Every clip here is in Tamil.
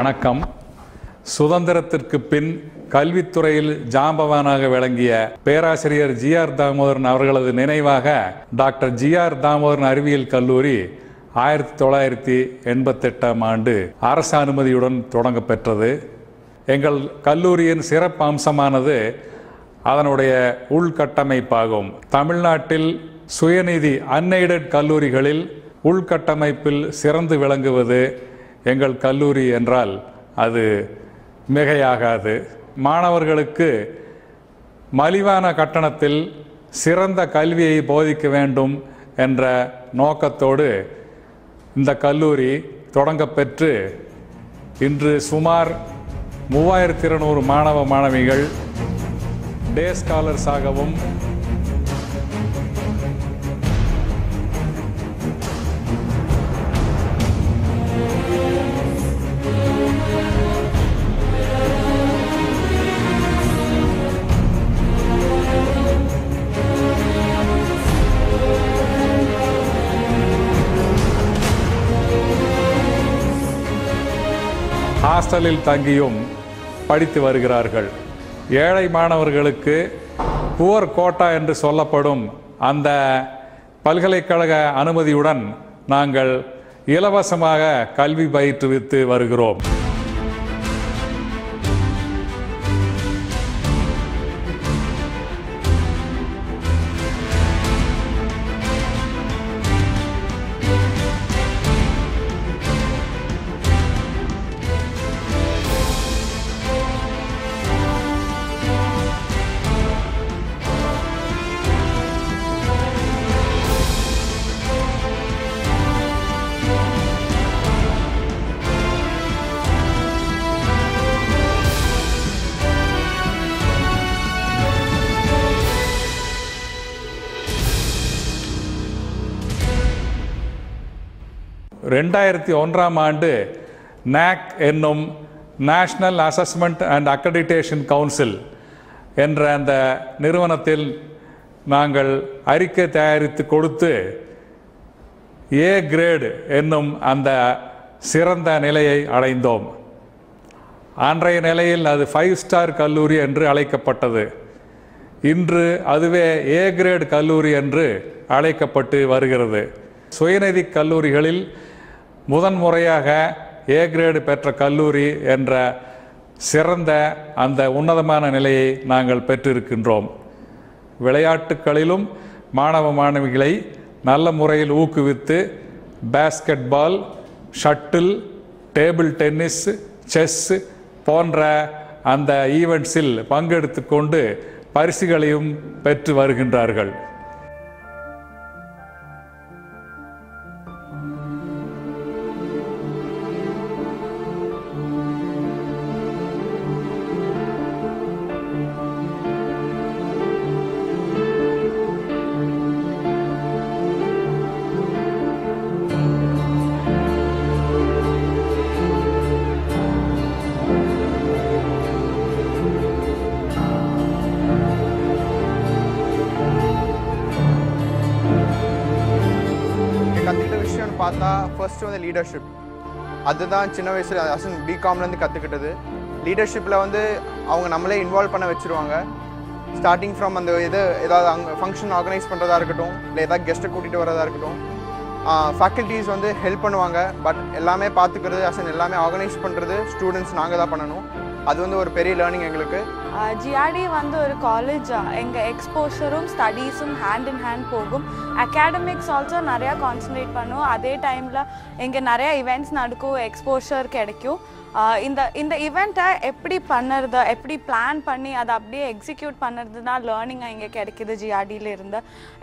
வணக்கம். சுதந்திரத்திற்கு பின் கல்வித்துறையில் ஜாம்பவானாக விளங்கிய பேராசிரியர் ஜி ஆர் தாமோதரன் அவர்களது நினைவாக டாக்டர் ஜி ஆர் தாமோதரன் அறிவியல் கல்லூரி ஆயிரத்தி தொள்ளாயிரத்தி எண்பத்தெட்டாம் ஆண்டு அரசு அனுமதியுடன் தொடங்க பெற்றது. எங்கள் கல்லூரியின் சிறப்பு அம்சமானது அதனுடைய உள்கட்டமைப்பாகும். தமிழ்நாட்டில் சுயநிதி அன்எய்டட் கல்லூரிகளில் உள்கட்டமைப்பில் சிறந்து விளங்குவது எங்கள் கல்லூரி என்றால் அது மிகையாகாது. மாணவர்களுக்கு மலிவான கட்டணத்தில் சிறந்த கல்வியை போதிக்க வேண்டும் என்ற நோக்கத்தோடு இந்த கல்லூரி தொடங்கப்பெற்று இன்று சுமார் மூவாயிரத்தி இருநூறு மாணவ மாணவிகள் டே ஸ்காலர்ஸாகவும் ஹாஸ்டலில் தங்கியும் படித்து வருகிறார்கள். ஏழை மாணவர்களுக்கு புவர் கோட்டா என்று சொல்லப்படும் அந்த பல்கலைக்கழக அனுமதியுடன் நாங்கள் இலவசமாக கல்வி பயிற்றுவித்து வருகிறோம். ரெண்டாயிரத்தி ஒன்றாம் ஆண்டு நாக் என்னும் national assessment and accreditation council என்ற அந்த நிறுவனத்தில் நாங்கள் அறிக்கை தயாரித்து கொடுத்து ஏ கிரேடு என்னும் அந்த சிறந்த நிலையை அடைந்தோம். அன்றைய நிலையில் அது ஃபைவ் ஸ்டார் கல்லூரி என்று அழைக்கப்பட்டது. இன்று அதுவே ஏ கிரேட் கல்லூரி என்று அழைக்கப்பட்டு வருகிறது. சுயநிதி கல்லூரிகளில் முதன் முறையாக ஏ கிரேடு பெற்ற கல்லூரி என்ற சிறந்த அந்த உன்னதமான நிலையை நாங்கள் பெற்றிருக்கின்றோம். விளையாட்டுகளிலும் மாணவ மாணவிகளை நல்ல முறையில் ஊக்குவித்து basketball shuttle table tennis chess போன்ற அந்த ஈவெண்ட்ஸில் பங்கெடுத்து கொண்டு பரிசுகளையும் பெற்று வருகின்றார்கள். பார்த்தா ஃபர்ஸ்ட் வந்து லீடர்ஷிப் அதுதான் சின்ன வயசில் அசன் பிகாம்லேருந்து கற்றுக்கிட்டது லீடர்ஷிப்பில் வந்து அவங்க நம்மளே இன்வால்வ் பண்ண வச்சுருவாங்க. ஸ்டார்டிங் ஃப்ரம் அந்த இது ஏதாவது அங்கே ஃபங்க்ஷன் ஆர்கனைஸ் பண்ணுறதா இருக்கட்டும் இல்லை ஏதாவது கெஸ்ட்டை கூட்டிகிட்டு வரதா இருக்கட்டும் ஃபேக்கல்ட்டிஸ் வந்து ஹெல்ப் பண்ணுவாங்க. பட் எல்லாமே பார்த்துக்கிறது அசன் எல்லாமே ஆர்கனைஸ் பண்ணுறது ஸ்டூடெண்ட்ஸ் நாங்கள் தான் பண்ணணும். அது வந்து ஒரு பெரிய லேர்னிங் எங்களுக்கு. ஜிஆர்டி வந்து ஒரு காலேஜ் எங்கள் எக்ஸ்போஷரும் ஸ்டடீஸும் ஹேண்ட் இன் ஹேண்ட் போகும். அகாடமிக்ஸ் ஆல்சோ நிறையா கான்சன்ட்ரேட் பண்ணுவோம் அதே டைமில் இங்கே நிறையா இவெண்ட்ஸ் நடக்கும் எக்ஸ்போஷர் கிடைக்கும். இந்த இந்த இவெண்ட்டை எப்படி பண்ணுறது எப்படி பிளான் பண்ணி அதை அப்படியே எக்ஸிக்யூட் பண்ணுறது தான் லேர்னிங்காக இங்கே கிடைக்கிது ஜிஆர்டியில் இருந்து.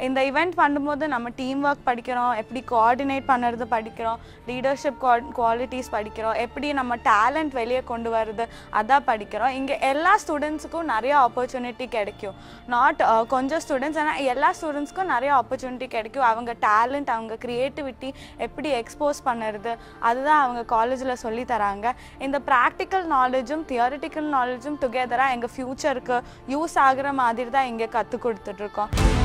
இந்த இவெண்ட் பண்ணும்போது நம்ம டீம் ஒர்க் படிக்கிறோம் எப்படி கோஆர்டினேட் பண்ணுறது படிக்கிறோம் லீடர்ஷிப் குவாலிட்டிஸ் படிக்கிறோம் எப்படி நம்ம டேலண்ட் வெளியே கொண்டு வருது அதான் படிக்கிறோம். இங்கே எல்லா ஸ்டூடெண்ட்ஸுக்கும் நிறைய ஆப்பர்ச்சுனிட்டி கிடைக்கும். நாட் uh, கொஞ்சம் ஸ்டூடெண்ட்ஸ் ஆனால் எல்லா ஸ்டூடெண்ட்ஸ்க்கும் நிறைய ஆப்பர்ச்சுனிட்டி கிடைக்கும். அவங்க டேலண்ட் அவங்க க்ரியேட்டிவிட்டி எப்படி எக்ஸ்போஸ் பண்ணுறது அதுதான் அவங்க காலேஜில் சொல்லி தராங்க. இந்த ப்ராக்டிக்கல் நாலேஜும் தியரிட்டிக்கல் நாலேஜும் டுகெதராக எங்கள் ஃப்யூச்சருக்கு யூஸ் ஆகிற மாதிரி தான் இங்கே கற்றுக் கொடுத்துட்ருக்கோம்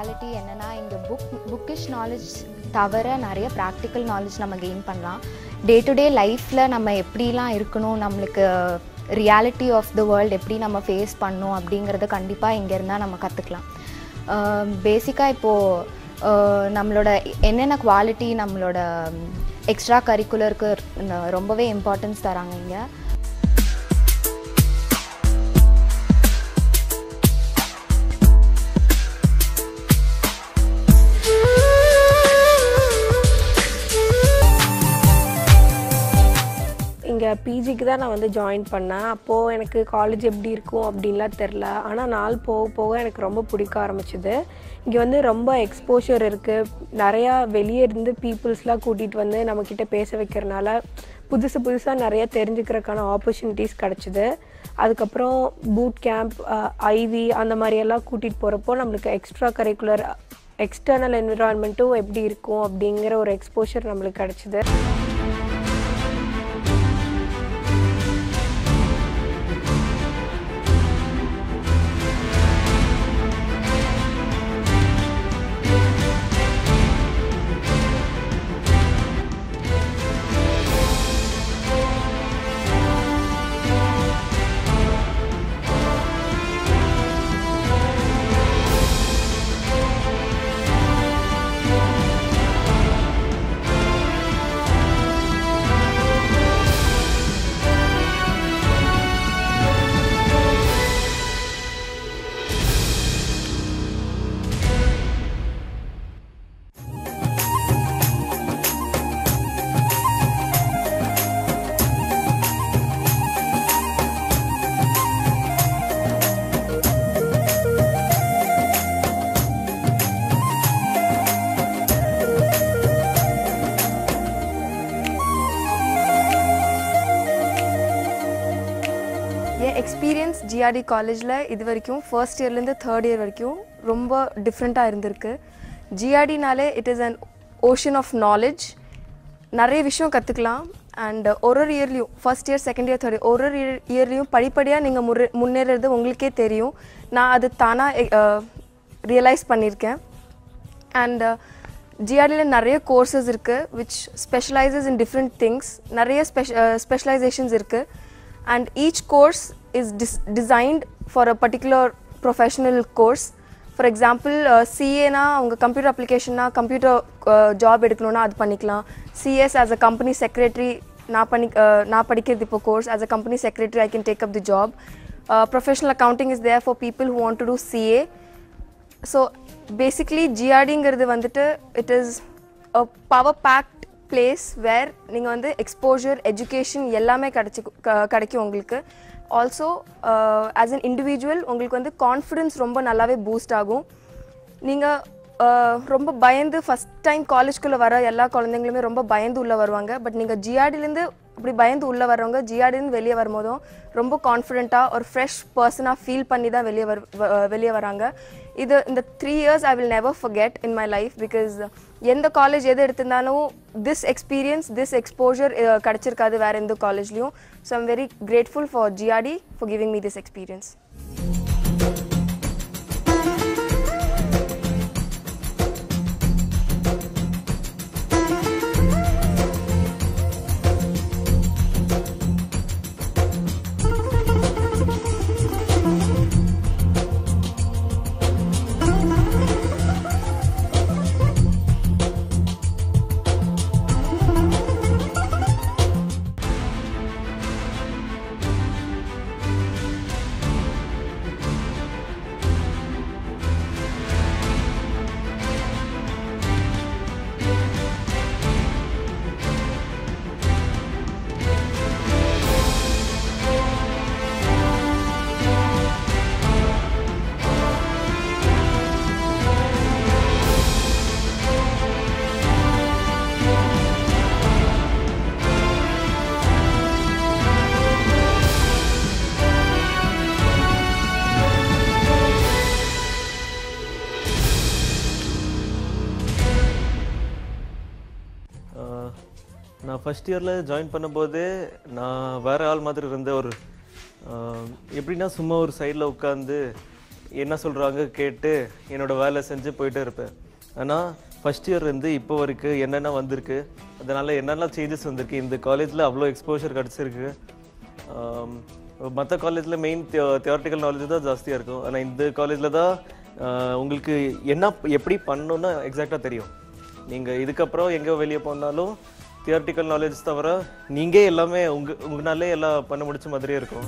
ஸ்பெஷாலிட்டி என்னென்னா இங்கே புக் புக்கிஷ் நாலேஜ் தவிர நிறைய ப்ராக்டிக்கல் நாலேஜ் நம்ம கெயின் பண்ணலாம். டே டு டே லைஃப்பில் நம்ம எப்படிலாம் இருக்கணும் நம்மளுக்கு ரியாலிட்டி ஆஃப் த வேர்ல்டு எப்படி நம்ம ஃபேஸ் பண்ணணும் அப்படிங்கிறத கண்டிப்பாக இங்கே இருந்தால் நம்ம கற்றுக்கலாம் பேசிக்காக இப்போது நம்மளோட என்னென்ன குவாலிட்டி நம்மளோட எக்ஸ்ட்ரா கரிக்குலருக்கு ரொம்பவே இம்பார்ட்டன்ஸ் தராங்க இங்கே. பிஜிக்கு தான் நான் வந்து ஜாயின் பண்ணேன். அப்போது எனக்கு காலேஜ் எப்படி இருக்கும் அப்படின்லாம் தெரில ஆனால் நாள் போக போக எனக்கு ரொம்ப பிடிக்க ஆரம்பிச்சிது. இங்கே வந்து ரொம்ப எக்ஸ்போஷர் இருக்குது நிறையா வெளியே இருந்து பீப்புள்ஸ்லாம் கூட்டிகிட்டு வந்து நம்மக்கிட்ட பேச வைக்கிறனால புதுசு புதுசாக நிறையா தெரிஞ்சுக்கிறதுக்கான ஆப்பர்ச்சுனிட்டிஸ் கிடச்சிது. அதுக்கப்புறம் பூட் கேம்ப் ஐவி அந்த மாதிரியெல்லாம் கூட்டிகிட்டு போகிறப்போ நம்மளுக்கு எக்ஸ்ட்ரா கரிக்குலர் எக்ஸ்டர்னல் என்விரான்மெண்ட்டும் எப்படி இருக்கும் அப்படிங்கிற ஒரு எக்ஸ்போஷர் நம்மளுக்கு கிடச்சிது. எக்ஸ்பீரியன்ஸ் ஜிஆர்டி காலேஜில் இது வரைக்கும் ஃபர்ஸ்ட் இயர்லேருந்து தேர்ட் இயர் வரைக்கும் ரொம்ப டிஃப்ரெண்ட்டாக இருந்திருக்கு. ஜிஆர்டினாலே it is an ocean of knowledge நிறைய விஷயம் கற்றுக்கலாம் அண்ட் ஒரு ஒரு இயர்லேயும் first year second year third ஒரு ஒரு இயர்லேயும் படிப்படியாக நீங்கள் முறை முன்னேறது உங்களுக்கே தெரியும். நான் அது தானாக ரியலைஸ் பண்ணியிருக்கேன். அண்ட் ஜிஆர்டியில் நிறைய கோர்சஸ் இருக்குது which specialises in different things நிறைய ஸ்பெஷ ஸ்பெஷலைசேஷன்ஸ் இருக்குது and each course is dish designed for a particular professional course for example சிஏனா அவங்க கம்ப்யூட்டர் அப்ளிகேஷன்னா கம்ப்யூட்டர் ஜாப் எடுக்கணும்னா அது பண்ணிக்கலாம். CS as a company secretary நான் பண்ணி நான் படிக்கிறது இப்போ course as a company secretary I can take up the job professional accounting is there for people who want to do CA so basically ஜிஆர்டிங்கிறது வந்துட்டு it is a power pack place where நீங்கள் வந்து எக்ஸ்போஜர் எஜுகேஷன் எல்லாமே கிடச்சி கிடைக்கும் உங்களுக்கு. ஆல்சோ ஆஸ் அன் இண்டிவிஜுவல் உங்களுக்கு வந்து கான்ஃபிடென்ஸ் ரொம்ப நல்லாவே பூஸ்ட் ஆகும். நீங்கள் uh, ரொம்ப பயந்து ஃபஸ்ட் டைம் காலேஜ்குள்ளே வர எல்லா குழந்தைங்களுமே ரொம்ப பயந்து உள்ளே வருவாங்க. பட் நீங்கள் ஜிஆர்டிலேருந்து அப்படி பயந்து உள்ளே வரவங்க ஜிஆர்டிலேருந்து வெளியே வரும்போதும் ரொம்ப கான்ஃபிடென்ட்டாக ஒரு ஃப்ரெஷ் பர்சனாக ஃபீல் பண்ணி தான் வெளியே வர வ- வெளியே வராங்க. இது இந்த three years I will never forget in my life because எந்த காலேஜ் எது எடுத்திருந்தாலும் திஸ் எக்ஸ்பீரியன்ஸ் திஸ் எக்ஸ்போஜர் கிடச்சிருக்காது வேறு எந்த காலேஜ்லேயும் so I'm very grateful for GRT for giving me this experience நான் ஃபஸ்ட் இயரில் ஜாயின் பண்ணும்போது நான் வேறு ஆள் மாதிரி இருந்த ஒரு எப்படின்னா சும்மா ஒரு சைடில் உட்காந்து என்ன சொல்கிறாங்க கேட்டு என்னோட வேலை செஞ்சு போயிட்டே இருப்பேன். ஆனால் ஃபஸ்ட் இயர் இருந்து இப்போ வரைக்கும் என்னென்ன வந்திருக்கு அதனால் என்னென்ன சேஞ்சஸ் வந்திருக்கு இந்த காலேஜில் அவ்வளோ எக்ஸ்போஷர் கிடச்சிருக்கு. மற்ற காலேஜில் மெயின் தியோரட்டிக்கல் நாலேஜ் தான் ஜாஸ்தியாக இருக்கும். ஆனால் இந்த காலேஜில் தான் உங்களுக்கு என்ன எப்படி பண்ணணும்னு எக்ஸாக்டாக தெரியும். நீங்கள் இதுக்கப்புறம் எங்கே வெளியே போனாலும் தியோரட்டிக்கல் நாலேஜ் தவிர நீங்கள் எல்லாமே உங்க உங்களாலே எல்லாம் பண்ண முடிச்ச மாதிரியே இருக்கும்.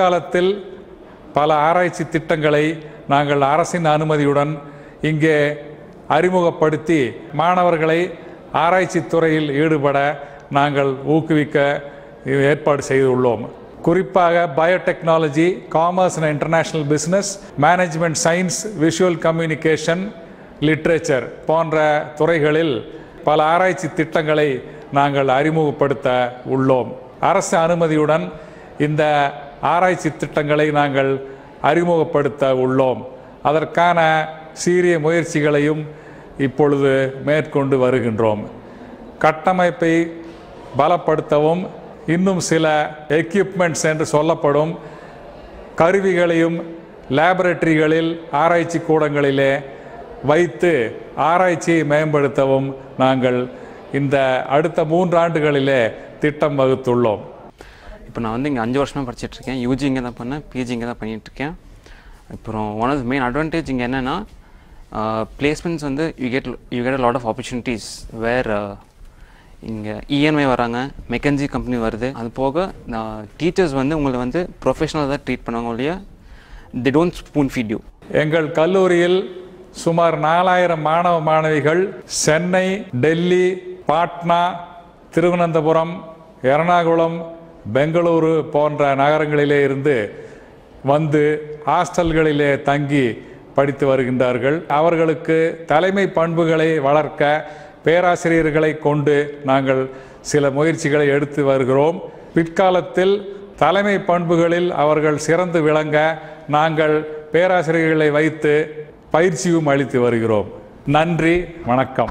எதிர்காலத்தில் பல ஆராய்ச்சி திட்டங்களை நாங்கள் அரசின் அனுமதியுடன் இங்கே அறிமுகப்படுத்தி மாணவர்களை ஆராய்ச்சி துறையில் ஈடுபட நாங்கள் ஊக்குவிக்க ஏற்பாடு செய்துள்ளோம். குறிப்பாக biotechnology commerce and international business management science visual communication literature போன்ற துறைகளில் பல ஆராய்ச்சி திட்டங்களை நாங்கள் அறிமுகப்படுத்த உள்ளோம். அரசு அனுமதியுடன் இந்த ஆராய்ச்சி திட்டங்களை நாங்கள் அறிமுகப்படுத்த உள்ளோம். அதற்கான சீரிய முயற்சிகளையும் இப்பொழுது மேற்கொண்டு வருகின்றோம். கட்டமைப்பை பலப்படுத்தவும் இன்னும் சில எக்யூப்மெண்ட்ஸ் என்று சொல்லப்படும் கருவிகளையும் லேபரட்டரிகளில் ஆராய்ச்சி கூடங்களிலே வைத்து ஆராய்ச்சியை மேம்படுத்தவும் நாங்கள் இந்த அடுத்த மூன்றாண்டுகளிலே திட்டம் வகுத்துள்ளோம். இப்போ நான் வந்து இங்கே அஞ்சு வருஷமாக படிச்சிட்ருக்கேன். யூஜி இங்கே தான் பண்ணேன். பிஜி இங்கே தான் பண்ணிகிட்ருக்கேன் அப்புறம் ஒன் ஆஃப் மெயின் அட்வான்டேஜ் இங்கே என்னென்னா பிளேஸ்மெண்ட்ஸ் வந்து you get you get lot of opportunities where இங்கே இஎன்ஐ வராங்க மெக்கன்ஜி கம்பெனி வருது. அது போக டீச்சர்ஸ் வந்து உங்களை வந்து ப்ரொஃபஷனலாக தான் ட்ரீட் பண்ணுவாங்க ஒழிய they don't spoon feed you எங்கள் கல்லூரியில் சுமார் நாலாயிரம் மாணவ மாணவிகள் சென்னை டெல்லி பாட்னா திருவனந்தபுரம் எர்ணாகுளம் பெங்களூரு போன்ற நகரங்களிலே இருந்து வந்து ஹாஸ்டல்களிலே தங்கி படித்து வருகின்றார்கள். அவர்களுக்கு தலைமை பண்புகளை வளர்க்க பேராசிரியர்களை கொண்டு நாங்கள் சில முயற்சிகளை எடுத்து வருகிறோம். பிற்காலத்தில் தலைமை பண்புகளில் அவர்கள் சிறந்து விளங்க நாங்கள் பேராசிரியர்களை வைத்து பயிற்சியும் அளித்து வருகிறோம். நன்றி வணக்கம்.